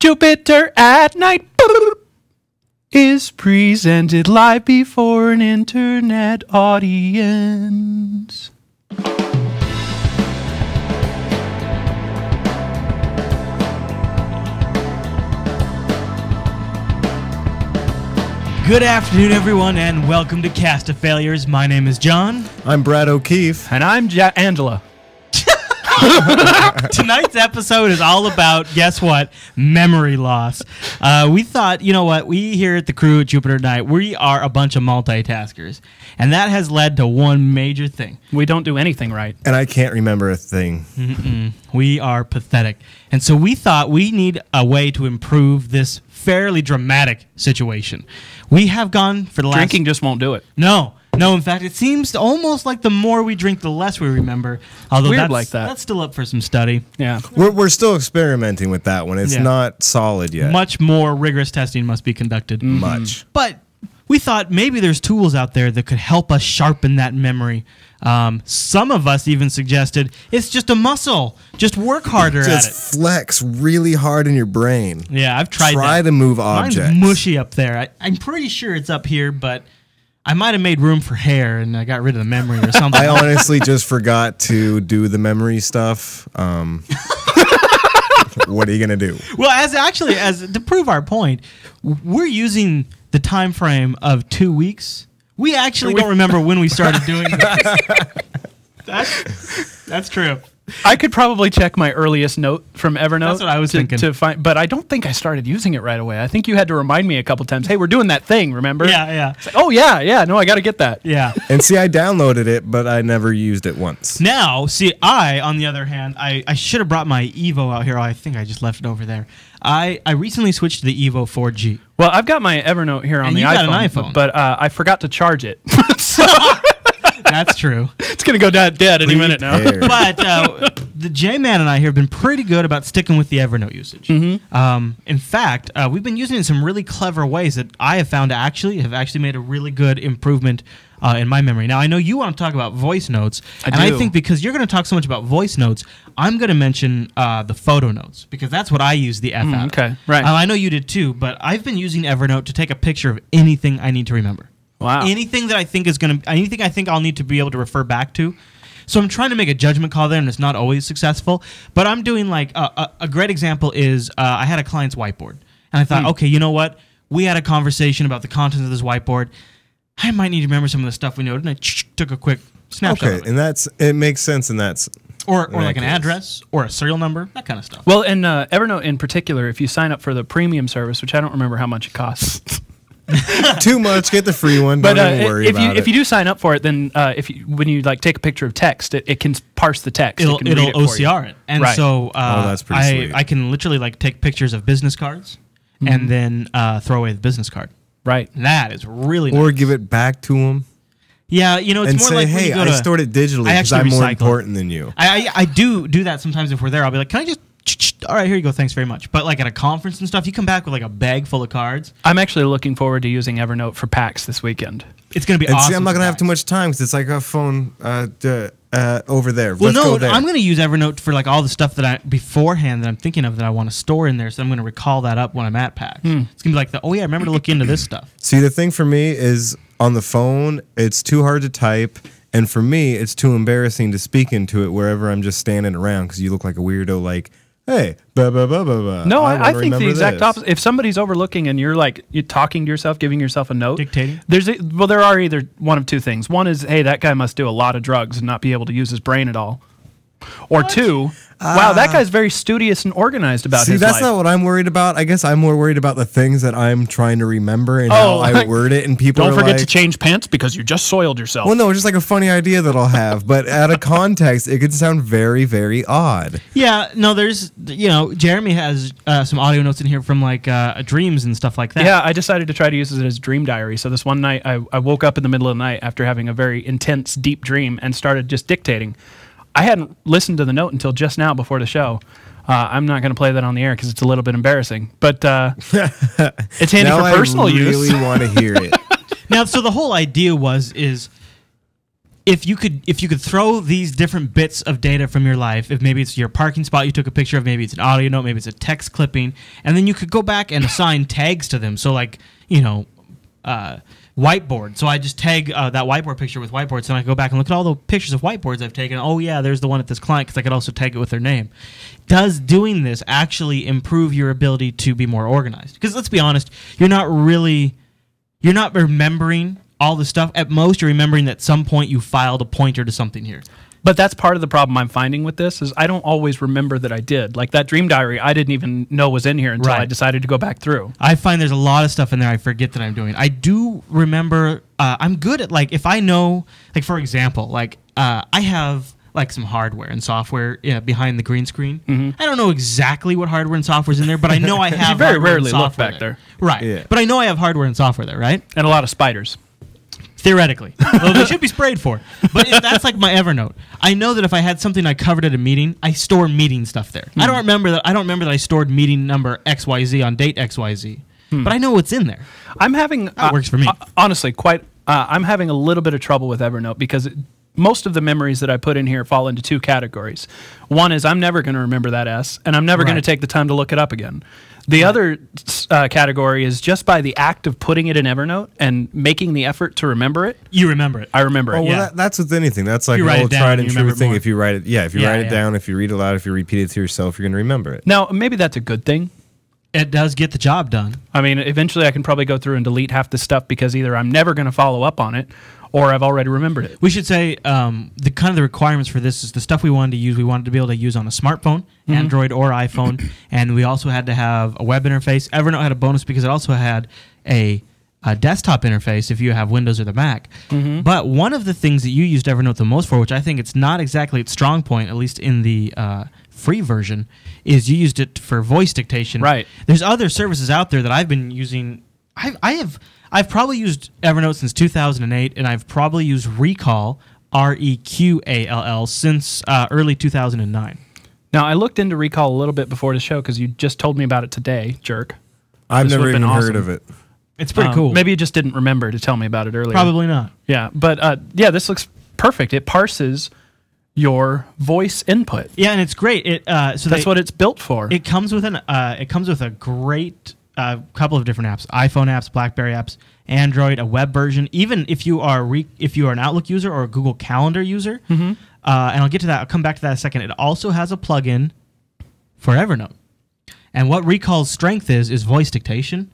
Jupiter at night is presented live before an internet audience. Good afternoon, everyone, and welcome to Cast of Failures. My name is John. I'm Brad O'Keefe. And I'm ja- Angela. Tonight's episode is all about, guess what? Memory loss. Uh, we thought, you know what? We here at the crew at Jupiter Night, we are a bunch of multitaskers. And that has led to one major thing. We don't do anything right. And I can't remember a thing. We are pathetic. And so we thought we need a way to improve this fairly dramatic situation. We have gone for the last. Drinking just won't do it. No. No, in fact, it seems almost like the more we drink, the less we remember. Although Weird that's, like that. that's still up for some study. Yeah. We're, we're still experimenting with that one. It's Yeah. not solid yet. Much more rigorous testing must be conducted. Much. But we thought maybe there's tools out there that could help us sharpen that memory. Um, some of us even suggested it's just a muscle. Just work harder Just at it. Just flex really hard in your brain. Yeah, I've tried Try that. to move Mine's objects. mushy up there. I, I'm pretty sure it's up here, but I might have made room for hair and I got rid of the memory or something. I honestly just forgot to do the memory stuff. Um, what are you gonna do? well, as actually as to prove our point, we're using the time frame of two weeks. We actually don't remember when we started doing this. that's that's true. I could probably check my earliest note from Evernote. That's what I was to, thinking. To find, but I don't think I started using it right away. I think you had to remind me a couple times. Hey, we're doing that thing. Remember? Yeah, yeah, Oh yeah, yeah. No, I got to get that. yeah. And see, I downloaded it, but I never used it once. Now, see, I, on the other hand, I, I should have brought my Evo out here. I think I just left it over there. I, I recently switched to the Evo 4G. Well, I've got my Evernote here on And the you iPhone, an iPhone. but uh, I forgot to charge it. That's true. it's gonna go dead, dead any minute now. Prepare. but uh, the J Man and I here have been pretty good about sticking with the Evernote usage. Mm-hmm. Um, in fact, uh, we've been using it in some really clever ways that I have found actually have actually made a really good improvement uh, in my memory. Now I know you want to talk about voice notes, I and I think because you're going to talk so much about voice notes, I'm going to mention uh, the photo notes because that's what I use the F out. Mm, okay, right. Uh, I know you did too, but I've been using Evernote to take a picture of anything I need to remember Wow. anything that I think is going to anything I think I'll need to be able to refer back to. So I'm trying to make a judgment call there, and it's not always successful. But I'm doing like a, a, a great example is uh, I had a client's whiteboard, and I thought, okay, you know what? We had a conversation about the contents of this whiteboard. I might need to remember some of the stuff we noted, and I took a quick snapshot, Okay, of it. and that's it makes sense, and that's or or like an address or a serial number, that kind of stuff. Well, and uh, Evernote in particular, if you sign up for the premium service, which I don't remember how much it costs, too much. Get the free one. but Don't uh, even worry if you about if you do sign up for it, then uh, if you when you like take a picture of text, it, it can parse the text. it'll it can it'll it for you. OCR it, and Right. so uh, Oh, that's pretty I sweet. I can literally like take pictures of business cards and then uh, throw away the business card. Right. That is really or nice. give it back to them yeah. You know, it's and more say, like when "Hey, you go I to, stored it digitally I because actually I'm more recycle it. important than you." I, I I do do that sometimes if we're there. I'll be like, can I just. All right, here you go. Thanks very much. But like at a conference and stuff, you come back with like a bag full of cards. I'm actually looking forward to using Evernote for PAX this weekend. It's gonna be And awesome. see, I'm not gonna have too much time because it's like a phone uh, d- uh, over there. Well, Let's no, go there. I'm going to use Evernote for like all the stuff that I beforehand that I'm thinking of that I want to store in there. So I'm going to recall that up when I'm at PAX. Hmm. It's going to be like the oh yeah, I remember to look into this stuff. See, the thing for me is on the phone, it's too hard to type. And for me, it's too embarrassing to speak into it wherever I'm just standing around because you look like a weirdo, like, hey, blah, blah, blah, blah, blah. No, I, I, wanna think the exact this. opposite. If somebody's overlooking and you're like you're talking to yourself, giving yourself a note, Dictating? There's a, well, there are either one of two things. One is, hey, that guy must do a lot of drugs and not be able to use his brain at all. Or two, wow, that guy's very studious and organized about Ah. See, his that's life. not what I'm worried about. I guess I'm more worried about the things that I'm trying to remember and how Oh, I word it. And people Don't are forget like, to change pants because you just soiled yourself. well, no, just like a funny idea that I'll have. but out of context, it could sound very, very odd. Yeah, no, there's you know Jeremy has uh, some audio notes in here from like uh, dreams and stuff like that. Yeah, I decided to try to use it as dream diary. So this one night, I, I woke up in the middle of the night after having a very intense, deep dream and started just dictating. I hadn't listened to the note until just now before the show. Uh, I'm not going to play that on the air because it's a little bit embarrassing, but uh, it's handy now for I personal really use. Really want to hear it. Now, so the whole idea was is if you could if you could throw these different bits of data from your life if maybe it's your parking spot you took a picture of maybe it's an audio note maybe it's a text clipping and then you could go back and assign tags to them so like you know uh, whiteboard so i just tag uh, that whiteboard picture with whiteboards and i go back and look at all the pictures of whiteboards i've taken oh yeah there's the one at this client because i could also tag it with their name does doing this actually improve your ability to be more organized because let's be honest you're not really you're not remembering all the stuff. At most, you're remembering that at some point you filed a pointer to something here. But that's part of the problem I'm finding with this is I don't always remember that I did. Like that dream diary, I didn't even know was in here until I decided to go back through. I find there's a lot of stuff in there I forget that I'm doing. I do remember. Uh, I'm good at like if I know, like for example, like uh, I have like some hardware and software yeah, behind the green screen. I don't know exactly what hardware and software is in there, but I know I have. very rarely look software back there. right? Yeah. But I know I have hardware and software there, right? And a lot of spiders. Theoretically, well, they should be sprayed for. But if that's like my Evernote. I know that if I had something I covered at a meeting, I store meeting stuff there. I don't remember that. I don't remember that I stored meeting number X Y Z on date X Y Z. But I know what's in there. I'm having uh, works for me. uh, honestly, quite. Uh, I'm having a little bit of trouble with Evernote because it, most of the memories that I put in here fall into two categories. One is I'm never going to remember that S, and I'm never going to take the time to look it up again. The other uh, category is just by the act of putting it in Evernote and making the effort to remember it. You remember it. I remember Oh, it. well, Yeah. that, that's with anything. That's like You an old down tried and and true thing. more. If you write it, yeah, if you Yeah, write it yeah. down, if you read aloud, if you repeat it to yourself, you're going to remember it. Now, maybe that's a good thing. It does get the job done. I mean, eventually I can probably go through and delete half the stuff because either I'm never going to follow up on it or I've already remembered it. We should say um, the kind of the requirements for this is the stuff we wanted to use. We wanted to be able to use on a smartphone, Android or iPhone, and we also had to have a web interface. Evernote had a bonus because it also had a, a desktop interface if you have Windows or the Mac. But one of the things that you used Evernote the most for, which I think it's not exactly its strong point, at least in the uh, free version, is you used it for voice dictation. Right. There's other services out there that I've been using. I, I have I've probably used Evernote since 2008, and I've probably used ReQall R E Q A L L since uh, early 2009. Now, I looked into ReQall a little bit before the show because you just told me about it today, jerk. I've This never would've even been heard of it. It's pretty Um, cool. Maybe you just didn't remember to tell me about it earlier. probably not. Yeah, but uh, yeah, this looks perfect. It parses your voice input. Yeah, and it's great. It uh, so That's they- what it's built for. it comes with an uh, it comes with a great uh, couple of different apps: iPhone apps, BlackBerry apps, Android, a web version. Even if you are re- if you are an Outlook user or a Google Calendar user, Mm-hmm. uh, and I'll get to that. I'll come back to that in a second. It also has a plugin for Evernote, and what ReQall's strength is is voice dictation.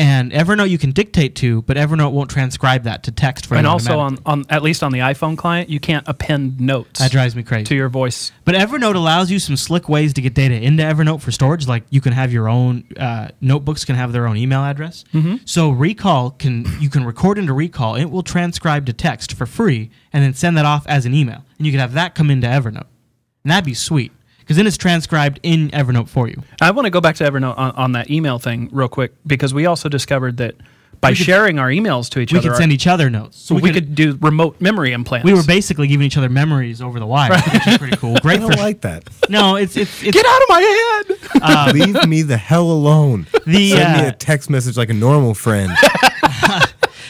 And Evernote you can dictate to, but Evernote won't transcribe that to text for you. and also on, on at least on the iPhone client, you can't append notes that drives me crazy. to your voice. But Evernote allows you some slick ways to get data into Evernote for storage. Like you can have your own uh, notebooks can have their own email address. So ReQall can you can record into ReQall. It will transcribe to text for free and then send that off as an email, and you can have that come into Evernote, and that'd be sweet because then it's transcribed in Evernote for you. I want to go back to Evernote on, on that email thing real quick because we also discovered that by could- sharing our emails to each We other, we could send each other notes. so we, could, do remote memory implants. We were basically giving each other memories over the wire, which is pretty cool. I Great don't for like that. no, it's it's, it's Get out of my head! Leave me the hell alone. The, Send me uh, a text message like a normal friend.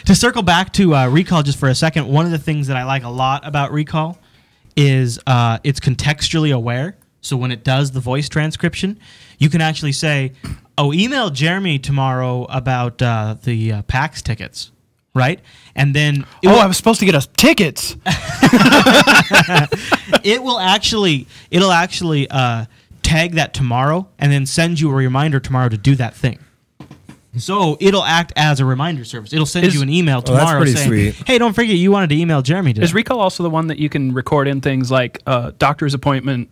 to circle back to uh, ReQall just for a second one of the things that i like a lot about ReQall is uh, it's contextually aware so when it does the voice transcription you can actually say oh email jeremy tomorrow about uh, the uh, pax tickets right and then oh, will, I was supposed to get us tickets. it will actually it'll actually uh, tag that tomorrow and then send you a reminder tomorrow to do that thing so it'll act as a reminder service. It'll send Is- you an email Oh, that's tomorrow pretty saying, sweet. "Hey, don't forget you wanted to email Jeremy today." Is ReQall also the one that you can record in things like uh, doctor's appointment,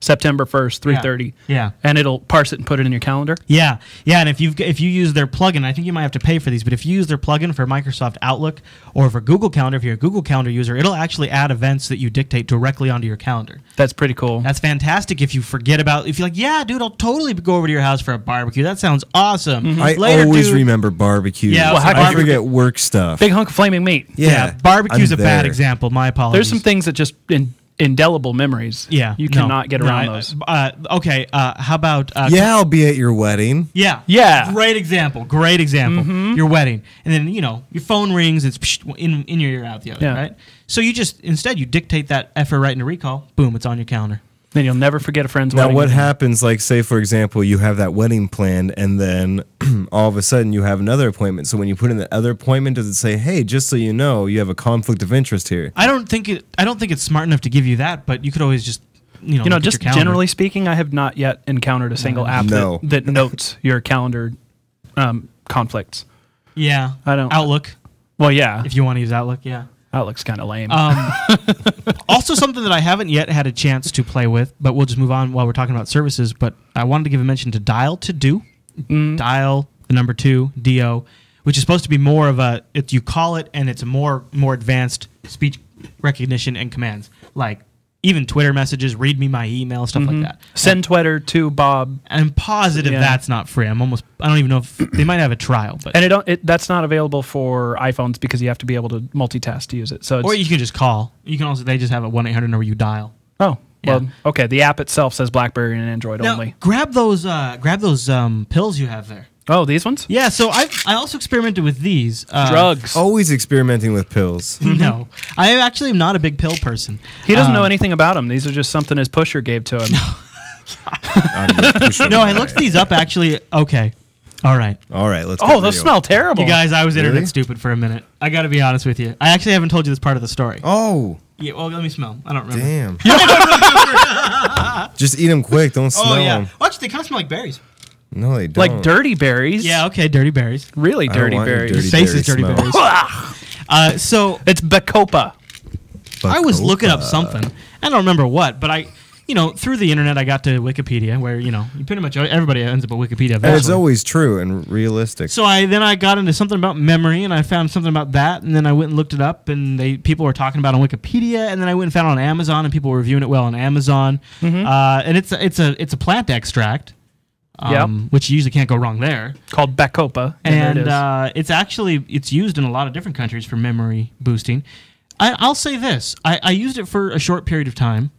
September first, three thirty? Yeah. and it'll parse it and put it in your calendar. Yeah, yeah, and if you if you use their plugin, I think you might have to pay for these, but if you use their plugin for Microsoft Outlook or for Google Calendar, if you're a Google Calendar user, it'll actually add events that you dictate directly onto your calendar. That's pretty cool. That's fantastic. If you forget about, if you're like, yeah, dude, I'll totally go over to your house for a barbecue. That sounds awesome. Mm-hmm. I Later, always dude. remember barbecue. Yeah, Well, how I can you forget work stuff. Big hunk of flaming meat. yeah, Yeah, barbecue's I'm a bad example. My apologies. There's some things that just in indelible memories. Yeah, you no, cannot get no, around I- those. Uh, okay, uh, how about uh, Yeah, I'll be at your wedding. Yeah. Yeah. Great example. Great example. Your wedding. And then, you know, your phone rings, it's in, in your ear, out the other, Yeah. right? So you just, instead, you dictate that effort right into ReQall. Boom, it's on your calendar. Then you'll never forget a friend's Now, wedding. Now, what happens? Like, say for example, you have that wedding planned, and then all of a sudden you have another appointment. So when you put in that other appointment, does it say, "Hey, just so you know, you have a conflict of interest here"? I don't think it, I don't think it's smart enough to give you that, but you could always just, you know, You know, just generally speaking, I have not yet encountered a single app No. that, that notes your calendar um, conflicts. Yeah. I don't- Outlook, Well, yeah, if you want to use Outlook, yeah. Outlook's kind of lame. Um, also, something that I haven't yet had a chance to play with, but we'll just move on while we're talking about services. But I wanted to give a mention to Dial2Do, Mm. Dial the number two Do, which is supposed to be more of a. It, you call it, and it's a more more advanced speech recognition and commands, like even Twitter messages, read me my email, stuff like that. Send Twitter to Bob, And I'm positive Yeah. that's not free. I'm almost. I don't even know if they might have a trial, but and it don't. It, that's not available for iPhones because you have to be able to multitask to use it. So, it's, or you can just call. You can also. They just have a one eight hundred number you dial. oh, well, Yeah. okay. The app itself says BlackBerry and Android Now, only. grab those. Uh, grab those um, pills you have there. Oh, these ones? Yeah, so I I also experimented with these uh, Drugs. Always experimenting with pills. No, I actually am not a big pill person. He doesn't know Um, anything about them. These are just something his pusher gave to him. No, I looked these up actually. Okay, all right, All right, let's. oh, get those real. smell terrible. you guys. I was Really? internet stupid for a minute. I got to be honest with you. I actually haven't told you this part of the story. Oh, Yeah, well, let me smell. I don't remember. damn. Just eat them quick. Don't smell Oh yeah. them. Well, actually, they kind of smell like berries. No, they don't. like dirty berries. Yeah. Okay. Dirty berries. Really I don't dirty want your berries. dirty Face berry is dirty smell. berries. Uh, so It's Bacopa. I was looking up something. I don't remember what, but I, you know, through the internet, I got to Wikipedia, where you know, you pretty much everybody ends up at Wikipedia. And it's always true and realistic. So I then I got into something about memory, and I found something about that, and then I went and looked it up, and they people were talking about it on Wikipedia, and then I went and found it on Amazon, and people were reviewing it well on Amazon, uh, and it's a, it's a it's a plant extract, um, which you usually can't go wrong there, called Bacopa. And, and it is. uh, it's actually it's used in a lot of different countries for memory boosting. I, I'll say this: I, I used it for a short period of time,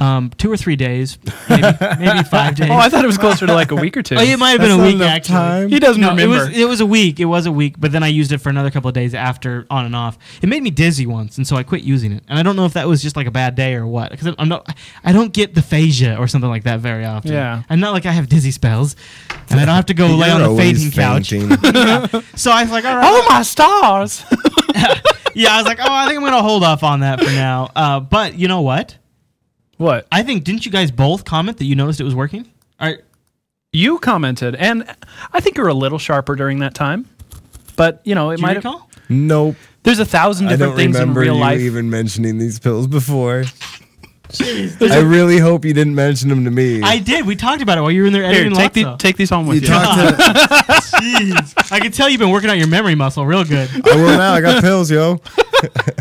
um, two or three days, maybe maybe five days. oh, I thought it was closer to like a week or two. Oh, it might have been That's a week enough actually. time. He doesn't no, remember. It was, it was a week. It was a week, but then I used it for another couple of days after, on and off. It made me dizzy once, and so I quit using it. And I don't know if that was just like a bad day or what, because I'm not. I don't get the phasia or something like that very often. Yeah. I'm not like I have dizzy spells, and I don't have to go lay You're on the always fainting couch. fainting. So I was like, all right. oh my stars! yeah, I was like, oh, I think I'm gonna hold off on that for now. Uh, but you know what? What? I think didn't you guys both comment that you noticed it was working? All right. You commented, and I think you were a little sharper during that time. But you know, it Do you might have. recall? nope. There's a thousand I different don't things in remember real you life. even mentioning these pills before. Jeez, I really hope you didn't mention them to me. I did. We talked about it while you were in there Here, editing take, the, Lotso. take these home with you you. talked to. Jeez. I can tell you've been working out your memory muscle real good. I will now. I got pills, yo.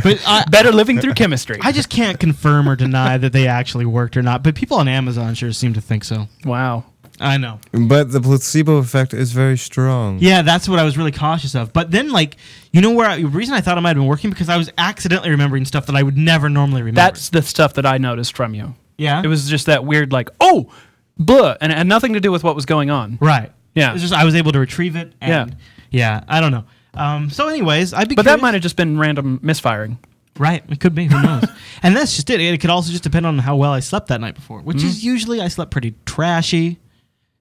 But I, Better living through chemistry. I just can't confirm or deny that they actually worked or not. But people on Amazon sure seem to think so. wow. I know. But the placebo effect is very strong. Yeah, that's what I was really cautious of. But then, like, you know where I, the reason I thought it might have been working because I was accidentally remembering stuff that I would never normally remember. That's the stuff that I noticed from you. yeah. It was just that weird, like, oh, blah, and it had nothing to do with what was going on. right. Yeah. It's just I was able to retrieve it. And Yeah. yeah. I don't know. Um, so, anyways, I'd be. But that curious- might have just been random misfiring. Right, it could be. Who knows? and that's just it. It could also just depend on how well I slept that night before, which is usually I slept pretty trashy,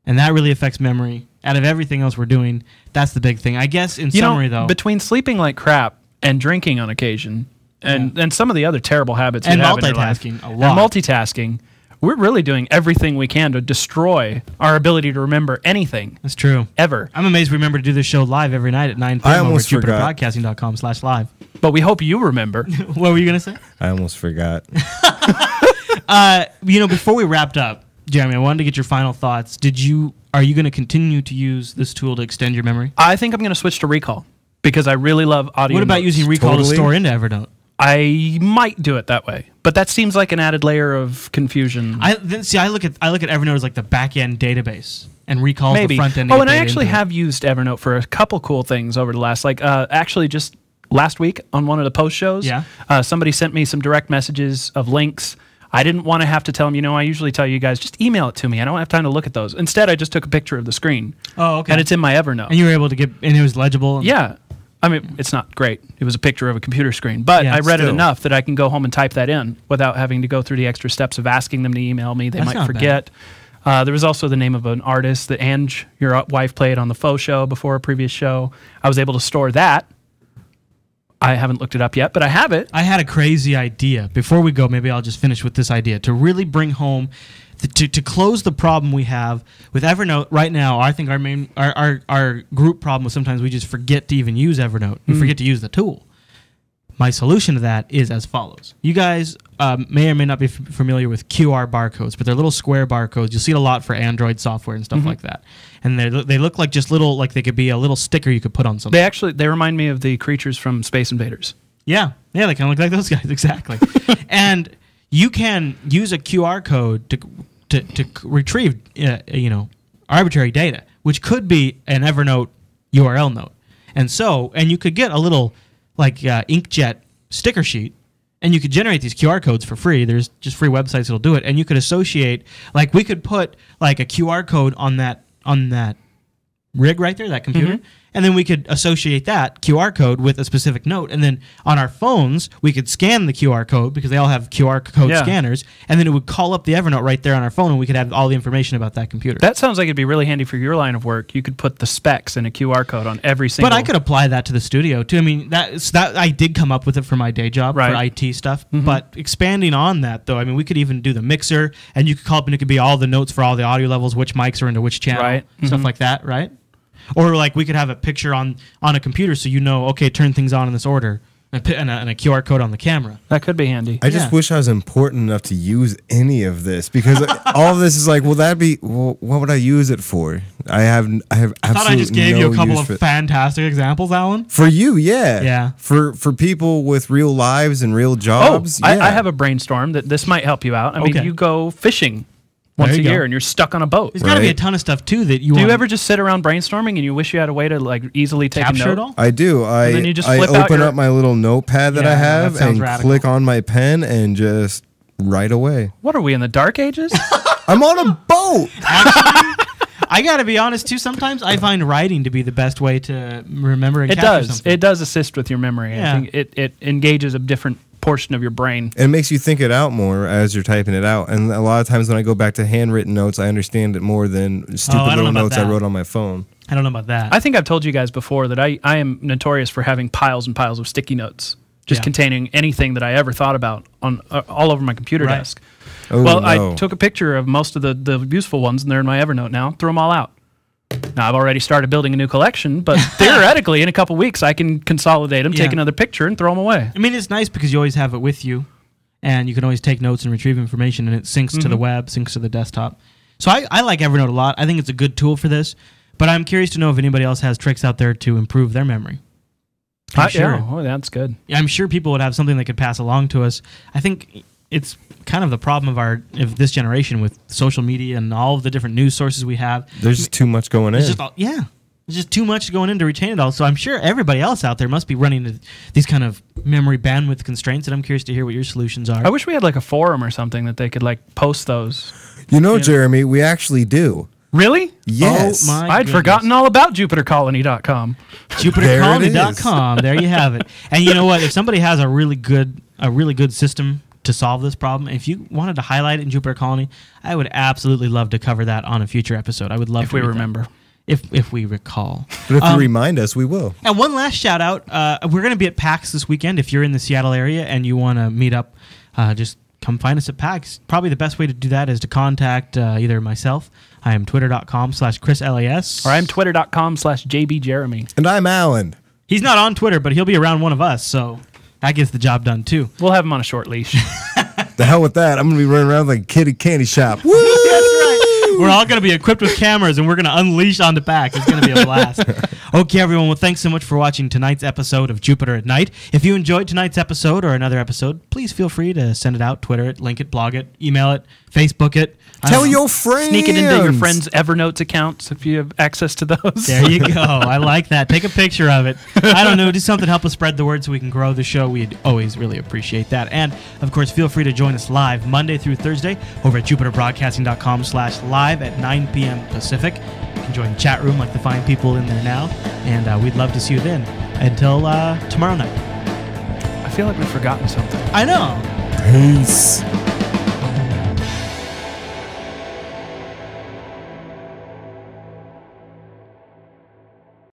and that really affects memory. Out of everything else we're doing, that's the big thing. I guess in You summary, know, though, between sleeping like crap and drinking on occasion, and and some of the other terrible habits And you have in your life, multitasking a and lot. multitasking, we're really doing everything we can to destroy our ability to remember anything that's true. ever. I'm amazed we remember to do this show live every night at 9 p.m. I over at almost forgot. jupiterbroadcasting.com slash live. But we hope you remember. what were you going to say? I almost forgot. Uh, you know, before we wrapped up, Jeremy, I wanted to get your final thoughts. Did you, are you going to continue to use this tool to extend your memory? I think I'm going to switch to ReQall because I really love audio. What about notes. using ReQall Totally. to store into Evernote? I might do it that way, but that seems like an added layer of confusion. I then see. I look at I look at Evernote as like the back end database, and ReQall Maybe. the front end. Oh, and I actually have used Evernote for a couple cool things over the last, like, uh, actually just last week on one of the post shows. Yeah. Uh, somebody sent me some direct messages of links I didn't want to have to tell them, you know, I usually tell you guys just email it to me. I don't have time to look at those. Instead, I just took a picture of the screen. Oh, okay. And it's in my Evernote. and you were able to get, and it was legible. and- yeah. I mean, it's not great. It was a picture of a computer screen, but Yeah, I read it enough that I can go home and type that in without having to go through the extra steps of asking them to email me. They That's might forget. Uh, there was also the name of an artist that Ange, your wife, played on the faux show before a previous show. I was able to store that. I haven't looked it up yet, but I have it. I had a crazy idea. Before we go, maybe I'll just finish with this idea to really bring home, to, to close the problem we have with Evernote right now. I think our main, our, our, our group problem is sometimes we just forget to even use Evernote. We forget to use the tool. My solution to that is as follows. You guys um, may or may not be f- familiar with QR barcodes, but they're little square barcodes. You'll see it a lot for Android software and stuff like that. And they they look like just little, like they could be a little sticker you could put on something. They actually they remind me of the creatures from Space Invaders. Yeah, yeah, they kind of look like those guys exactly. and you can use a QR code to to, to retrieve uh, you know arbitrary data, which could be an Evernote URL note, And so, and you could get a little like uh, inkjet sticker sheet. And you could generate these QR codes for free. There's just free websites that'll do it. And you could associate, like, we could put like a QR code on that on that rig right there, that computer, and then we could associate that QR code with a specific note. And then on our phones, we could scan the QR code because they all have QR code Yeah. scanners, and then it would call up the Evernote right there on our phone, and we could have all the information about that computer. That sounds like it'd be really handy for your line of work. You could put the specs in a QR code on every single. but I could apply that to the studio too. I mean, that's that I did come up with it for my day job Right. for IT stuff. Mm-hmm. But expanding on that though, I mean, we could even do the mixer, and you could call up and it could be all the notes for all the audio levels, which mics are into which channel, Right. stuff mm-hmm. like that, right? Or like we could have a picture on on a computer, so you know, okay, turn things on in this order, and a, and a, and a QR code on the camera. That could be handy. I just wish I was important enough to use any of this because all of this is like, well, that'd be, well, what would I use it for? I have, I have I thought I just absolutely gave you a couple of fantastic examples, Alan. For you, yeah, Yeah. For for people with real lives and real Oh, jobs, I, yeah. I have a brainstorm that this might help you out. I mean, Okay. you go fishing once a go. year and you're stuck on a boat. There's got to be a ton of stuff too that you Do you ever just sit around brainstorming and you wish you had a way to like easily take capture a it note? all. I do. I then you just I flip out open your- up my little notepad that Yeah, I have sounds and radical. click on my pen and just write away. What are we in the dark ages? I'm on a boat. I got to be honest too. Sometimes I find writing to be the best way to remember and it does. something. It does assist with your memory. Yeah. I think it, it engages a different portion of your brain. It makes you think it out more as you're typing it out. And a lot of times when I go back to handwritten notes, I understand it more than stupid Oh, little know about notes I wrote on my phone. I don't know about that. I think I've told you guys before that I, I am notorious for having piles and piles of sticky notes, just Yeah. containing anything that I ever thought about on uh, all over my computer Right. desk. Oh, well, no. I took a picture of most of the, the useful ones, and they're in my Evernote now. Throw them all out. Now I've already started building a new collection, but theoretically, in a couple weeks, I can consolidate them, Yeah. take another picture, and throw them away. I mean, it's nice because you always have it with you, and you can always take notes and retrieve information, and it syncs to the Mm-hmm. web, syncs to the desktop. So I, I like Evernote a lot. I think it's a good tool for this. But I'm curious to know if anybody else has tricks out there to improve their memory. I'm Uh, sure. yeah, oh, that's good. I'm sure people would have something they could pass along to us. I think it's kind of the problem of our of this generation with social media and all of the different news sources we have. There's just too much going in. Just all, yeah. There's just too much going in to retain it all. So I'm sure everybody else out there must be running into these kind of memory bandwidth constraints, and I'm curious to hear what your solutions are. I wish we had like a forum or something that they could like post those. you know, Yeah. Jeremy, we actually do. Really? Yes. Oh my I'd goodness. forgotten all about JupiterColony.com. JupiterColony.com. There you have it. And you know what? If somebody has a really good a really good system to solve this problem, if you wanted to highlight it in Jupiter Colony, I would absolutely love to cover that on a future episode. I would love If to we read that. remember. If if we recall. But if Um, you remind us, we will. And one last shout out. Uh, we're going to be at PAX this weekend. If you're in the Seattle area and you want to meet up, uh, just come find us at PAX. Probably the best way to do that is to contact uh, either myself. I am twitter.com slash Chris LAS. Or I'm twitter.com slash JBJeremy. And I'm Alan. He's not on Twitter, but he'll be around one of us. So that gets the job done too. We'll have him on a short leash. The hell with that. I'm going to be running around like a kitty candy shop. Woo! That's right. We're all going to be equipped with cameras and we're going to unleash on the back. It's going to be a blast. okay, everyone. Well, thanks so much for watching tonight's episode of Jupiter at Night. If you enjoyed tonight's episode or another episode, please feel free to send it out, Twitter it, link it, blog it, email it, Facebook it. I Tell don't- your friends. Sneak it into your friends' Evernote accounts if you have access to those. There you go. I like that. Take a picture of it. I don't know. Do something to help us spread the word so we can grow the show. We'd always really appreciate that. And of course, feel free to join us live Monday through Thursday over at jupiterbroadcasting.com slash live at 9 p.m. Pacific. You can join the chat room like the fine people in there now. And uh, we'd love to see you then. Until uh, tomorrow night. I feel like we've forgotten something. I know. Peace.